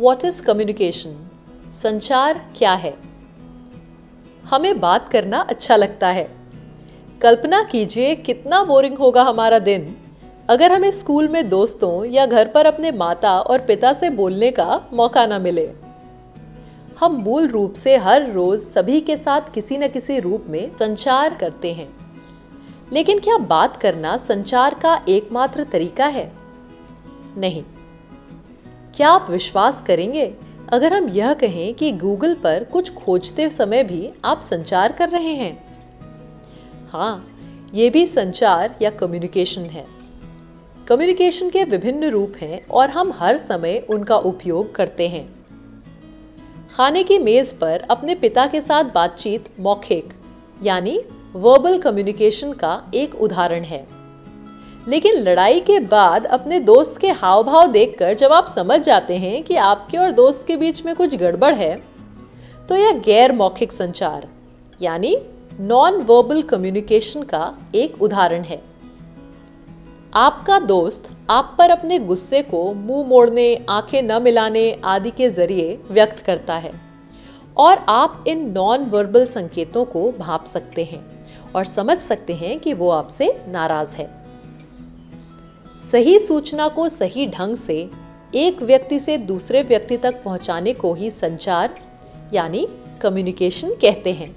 What is communication संचार क्या है? हमें बात करना अच्छा लगता है। कल्पना कीजिए कितना बोरिंग होगा हमारा दिन। अगर हमें स्कूल में दोस्तों या घर पर अपने माता और पिता से बोलने का मौका ना मिले। हम मूल रूप से हर रोज सभी के साथ किसी न किसी रूप में संचार करते हैं। लेकिन क्या बात करना संचार का एकमात्र तरीका है? नहीं। क्या आप विश्वास करेंगे? अगर हम यह कहें कि गूगल पर कुछ खोजते समय भी आप संचार कर रहे हैं। हाँ ये भी संचार या कम्युनिकेशन है। कम्युनिकेशन के विभिन्न रूप हैं और हम हर समय उनका उपयोग करते हैं। खाने की मेज पर अपने पिता के साथ बातचीत मौखिक, यानी वर्बल कम्युनिकेशन का एक उदाहरण है। लेकिन लड़ाई के बाद अपने दोस्त के हाव भाव देखकर जब आप समझ जाते हैं कि आपके और दोस्त के बीच में कुछ गड़बड़ है तो यह गैर मौखिक संचार, यानी नॉन वर्बल कम्युनिकेशन का एक उदाहरण है। आपका दोस्त आप पर अपने गुस्से को मुँह मोड़ने, आँखें न मिलाने आदि के ज़रिए व्यक्त करता है और आप इन नॉन वर्बल संकेतों को भाप सकते हैं और समझ सकते हैं कि वो आपसे नाराज़ है। सही सूचना को सही ढंग से एक व्यक्ति से दूसरे व्यक्ति तक पहुँचाने को ही संचार, यानी कम्युनिकेशन कहते हैं।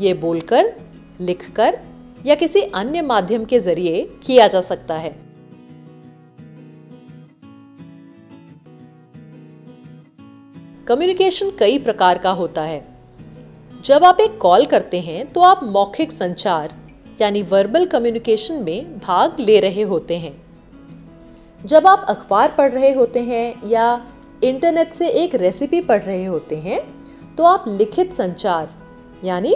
ये बोलकर, लिखकर या किसी अन्य माध्यम के ज़रिए किया जा सकता है। कम्युनिकेशन कई प्रकार का होता है। जब आप एक कॉल करते हैं तो आप मौखिक संचार, यानी वर्बल कम्युनिकेशन में भाग ले रहे होते हैं। जब आप अखबार पढ़ रहे होते हैं या इंटरनेट से एक रेसिपी पढ़ रहे होते हैं तो आप लिखित संचार, यानी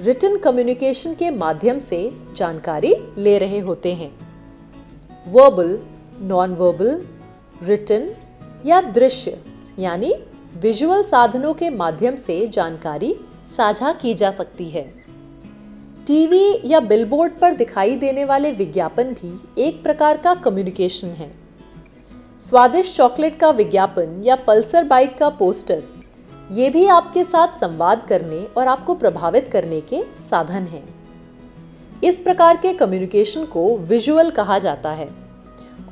रिटन कम्युनिकेशन के माध्यम से जानकारी ले रहे होते हैं। वर्बल नॉन वर्बल रिटर्न या दृश्य, यानी विजुअल साधनों के माध्यम से जानकारी साझा की जा सकती है। टीवी या बिलबोर्ड पर दिखाई देने वाले विज्ञापन भी एक प्रकार का कम्युनिकेशन है। स्वादिष्ट चॉकलेट का विज्ञापन या पल्सर बाइक का पोस्टर, ये भी आपके साथ संवाद करने और आपको प्रभावित करने के साधन हैं। इस प्रकार के कम्युनिकेशन को विजुअल कहा जाता है।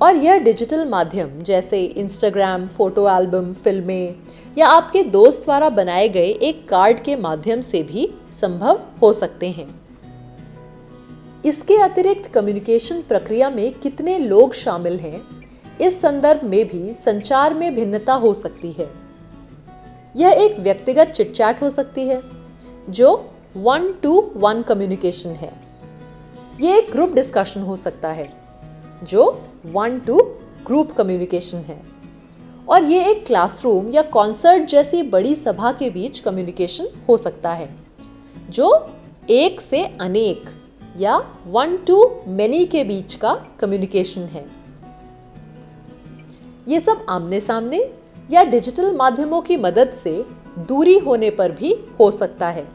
और यह डिजिटल माध्यम, जैसे इंस्टाग्राम फ़ोटो एल्बम फ़िल्में या आपके दोस्त द्वारा बनाए गए एक कार्ड के माध्यम से भी संभव हो सकते हैं। इसके अतिरिक्त कम्युनिकेशन प्रक्रिया में कितने लोग शामिल हैं इस संदर्भ में भी संचार में भिन्नता हो सकती है। यह एक व्यक्तिगत चिटचैट हो सकती है, जो वन टू वन कम्युनिकेशन है। यह एक ग्रुप डिस्कशन हो सकता है, जो वन टू ग्रुप कम्युनिकेशन है। और ये एक क्लासरूम या कॉन्सर्ट जैसी बड़ी सभा के बीच कम्युनिकेशन हो सकता है, जो एक से अनेक या वन टू मेनी के बीच का कम्युनिकेशन है। ये सब आमने सामने या डिजिटल माध्यमों की मदद से दूरी होने पर भी हो सकता है।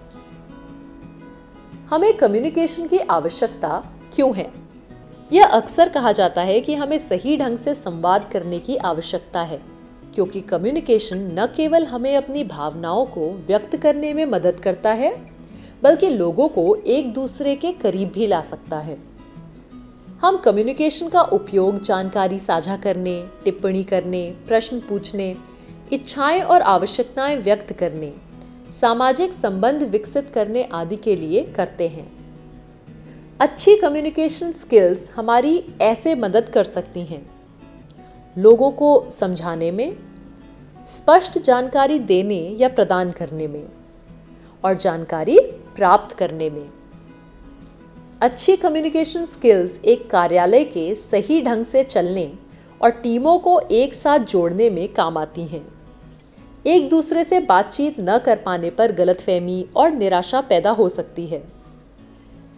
हमें कम्युनिकेशन की आवश्यकता क्यों है? यह अक्सर कहा जाता है कि हमें सही ढंग से संवाद करने की आवश्यकता है, क्योंकि कम्युनिकेशन न केवल हमें अपनी भावनाओं को व्यक्त करने में मदद करता है, बल्कि लोगों को एक दूसरे के करीब भी ला सकता है। हम कम्युनिकेशन का उपयोग जानकारी साझा करने, टिप्पणी करने, प्रश्न पूछने, इच्छाएँ और आवश्यकताएँ व्यक्त करने, सामाजिक संबंध विकसित करने आदि के लिए करते हैं। अच्छी कम्युनिकेशन स्किल्स हमारी ऐसे मदद कर सकती हैं। लोगों को समझाने में, स्पष्ट जानकारी देने या प्रदान करने में, और जानकारी प्राप्त करने में। अच्छी कम्युनिकेशन स्किल्स एक कार्यालय के सही ढंग से चलने और टीमों को एक साथ जोड़ने में काम आती हैं। एक दूसरे से बातचीत न कर पाने पर गलतफहमी और निराशा पैदा हो सकती है।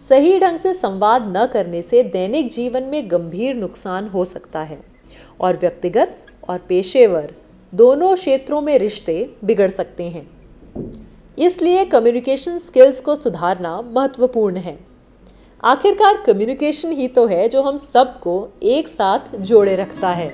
सही ढंग से संवाद न करने से दैनिक जीवन में गंभीर नुकसान हो सकता है और व्यक्तिगत और पेशेवर दोनों क्षेत्रों में रिश्ते बिगड़ सकते हैं। इसलिए कम्युनिकेशन स्किल्स को सुधारना महत्वपूर्ण है। आखिरकार कम्युनिकेशन ही तो है जो हम सबको एक साथ जोड़े रखता है।